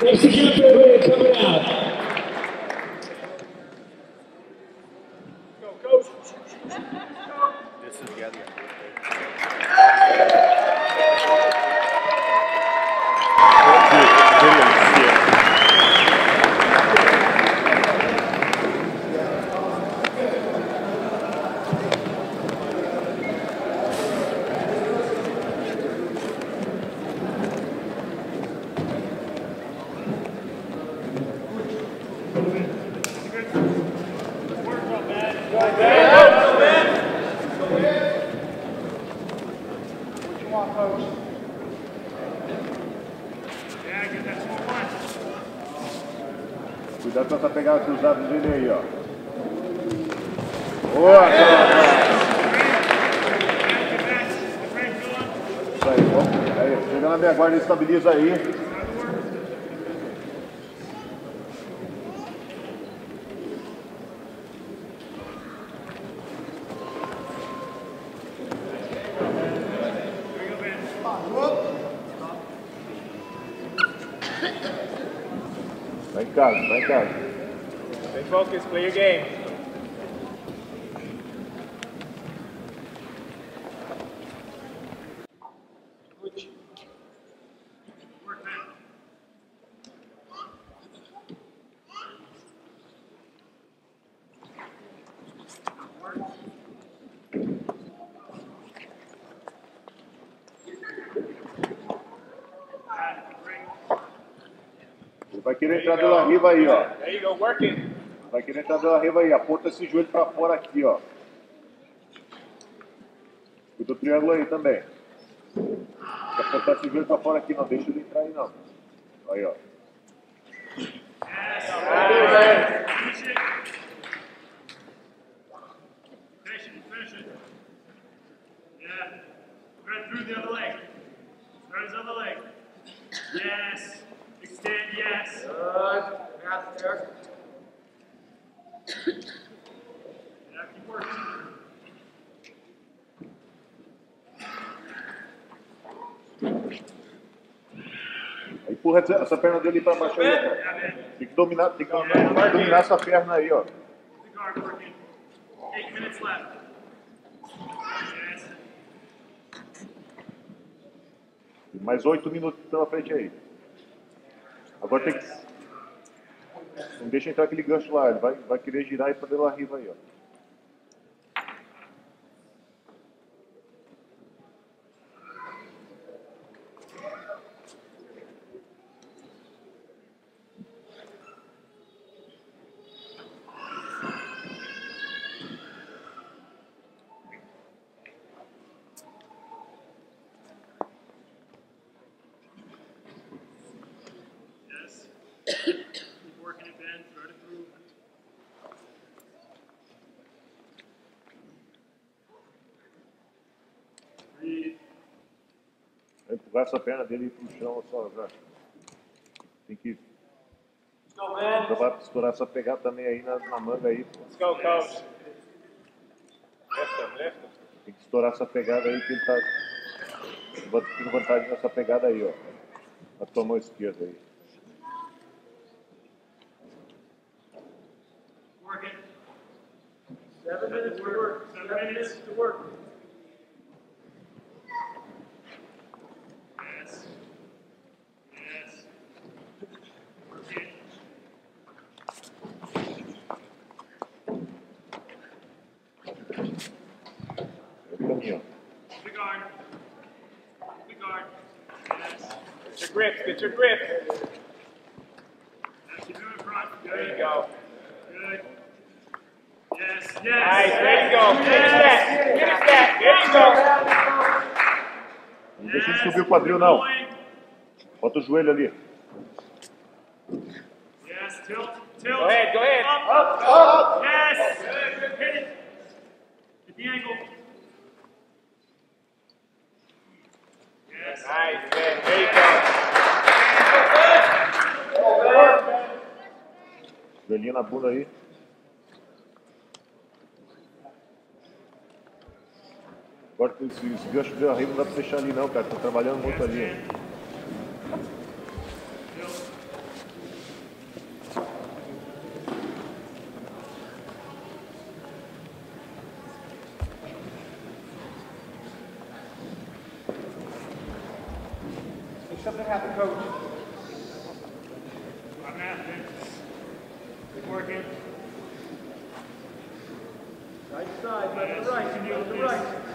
There's the coming out. Essa pegada cruzada dele aí, ó. Boa, Isso aí, vamos. Aí, chega na minha guarda estabiliza aí. Vai em casa, vai em casa. Stay focused, play your game. Vai querer entrar pela riva aí, ó. There you go, working. Vai querer entrar pela riva aí. Aponta esse joelho pra fora aqui, ó. Cuida do triângulo aí também. Se apontar esse joelho pra fora aqui, não deixa ele entrar aí, não. Aí, ó. Finish it, finish it. Yeah. Right through the other leg. Throw his other leg. Yes. Extend, yes. Good. Pass there. Yeah, keep working. Aí empurra essa- perna dele pra baixo aí, cara. Tem que dominar, tem que dominar, dominar essa perna aí, ó. Mais oito minutos pela frente aí. Agora tem que. Não deixa entrar aquele gancho lá, ele vai, vai querer girar e fazer lá riva aí, ó. Empurrar essa perna dele pro chão só, já. Tem que. Já vai estourar essa pegada também aí na, na manga aí, pô. Tem que estourar essa pegada aí que ele tá. Vai tendo vantagem nessa pegada aí, ó. Na tua mão esquerda aí. Seven minutes to work. Seven minutes to work. Grip, get your grip. Yes, keep moving front. Good. There you go. Good. Yes, yes. Nice, there you go. Finish that. Finish that. There you go. Deixa ele subir o quadril, não. Bota o joelho ali. Yes, tilt, tilt. Go ahead, go ahead. Up, up. Yes. Hit it. Hit the ankle. Yes. Nice, man. There you go. Joelhinho na bunda aí. Agora esse, esse gancho de arriba não dá pra deixar ali não, cara. Tá trabalhando muito ali. Something coach. I'm after. Keep working. Right side, left to right, left to right.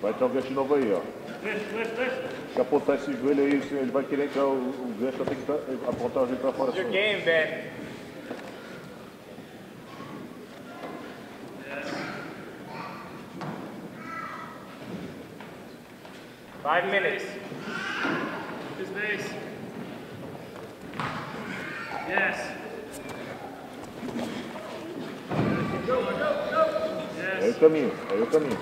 Vai entrar um gancho novo aí, ó. Se apontar esse joelho aí, ele vai querer entrar, o, o gancho vai ter que tá- apontar o joelho pra fora. Your assim. game, Ben. Five minutes. His base. Yes. Go, go, go. Caminho, aí o caminho.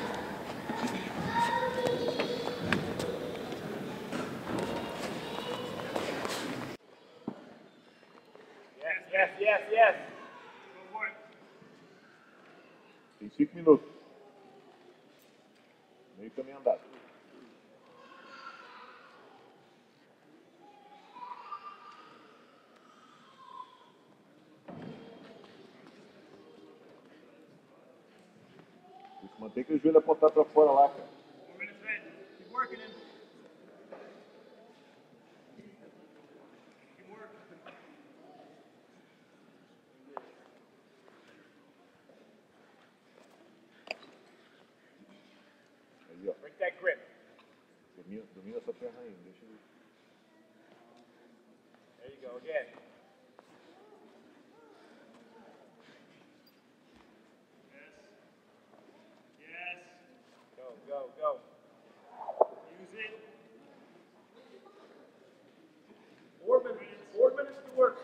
Yes, yes, yes, yes. Go for it. Tem cinco minutos. Meio caminho andado. Tem que o joelho apontar pra fora lá, cara. Aí, ó. Break that grip. Domina, domina essa perna aí. Deixa ele. There you go again. Work.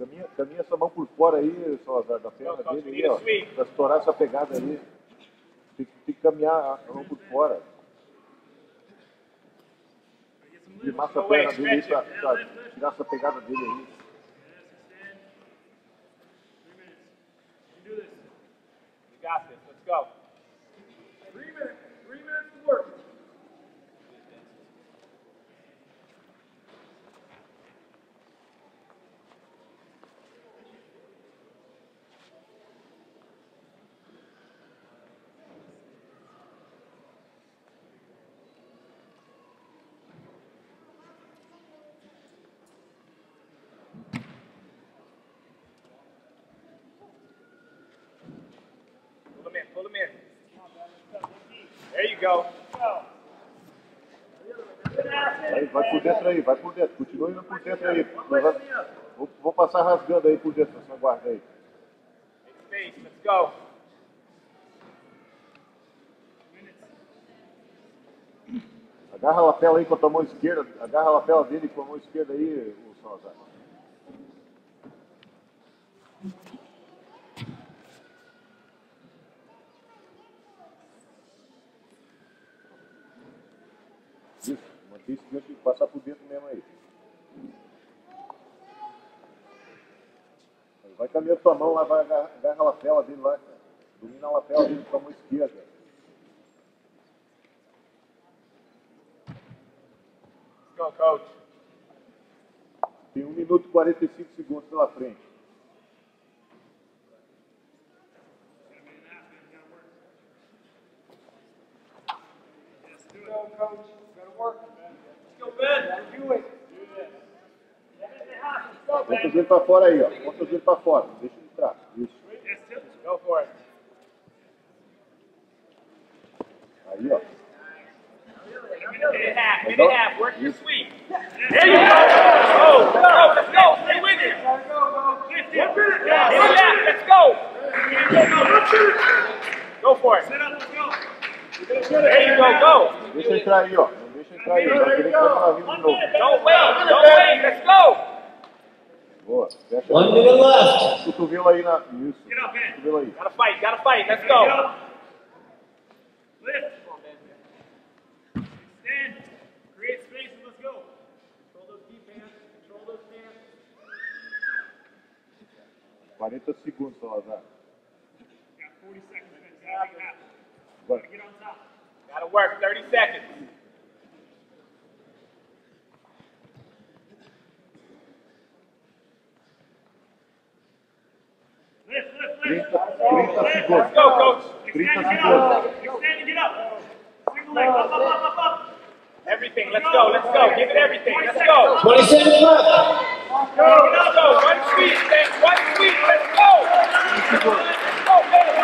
Caminha, caminha essa mão por fora aí, Salazar, da perna Não, dele aí, ó. a sweep. Pra estourar essa pegada aí. Tem, que- tem que caminhar a mão por fora. Firmar essa Go perna away, dele aí pra, pra tirar essa pegada dele aí. Yes, extend. Three minutes. You can do this. You got this. Let's go. Three minutes. Three minutes to work. Pull him in. Pull him in. There you go. Vai, vai por dentro aí, vai por dentro. Continua indo por dentro aí. Vou, vou passar rasgando aí por dentro, essa guarda aí. Make space. Let's go. Agarra a lapela aí com a tua mão esquerda. Agarra a lapela dele com a mão esquerda aí, o Salazar. Isso, mantém esse gancho e passar por dentro mesmo aí. Vai caminhando tua mão lá, vai agarra, agarra a lapela dele lá, cara. Domina a lapela dele com a mão esquerda. Coach. Tem 1 minuto e 45 segundos pela frente. Go, Bota o joelho pra fora aí, ó. Bota o joelho pra fora. Deixa ele entrar. Isso. Go for it. Aí, ó. Minute half, minute half. Work your sweep. There you go. Go, go, let's go. Stay with it. Minute half, let's go. Go for it. Sit up, let's go. There you go, go. Deixa entrar aí, ó. Entrar aí. Vai querer que vida de novo. Don't wait, don't wait. Let's go. Boa. Fecha. One minute left. Cotovelo aí na. Isso. Get up, man. Cotovelo aí. Gotta fight, gotta fight. Let's go. Lift. Stand. Create space and let's go. Control those deep hands. Control those hands. 40 segundos, Salazar. Got 40 seconds. man. Gotta make it happen. Vai. Get on top. Gotta work. 30 seconds. 30, lift. 30 segundos. Let's go, coach. 30 Extend segundos. up. Extend and get up. Single leg. Up, up, up, up, up. Everything. Let's go. Let's go. Give it everything. Let's go. 20 seconds left. Go, let's go. One sweep, man. One sweep. Let's go. Let's go, baby.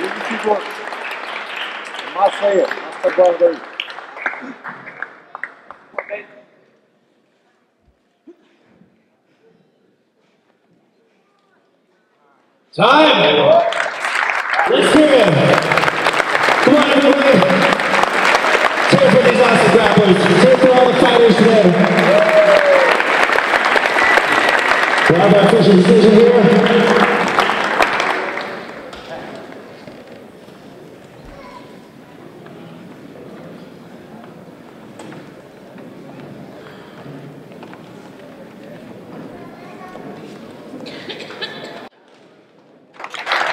15 segundos. Massa aí. Massa a guarda Time. Let's hear it. Come on, everybody. Cheer for these awesome grapplers. Cheer for all the fighters today. We have our official decision here.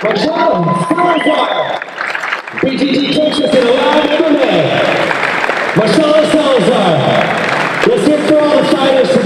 Marshall Salazar. BTT coaches in live MMA. Marcelo Salazar. Let's hear for all the fighters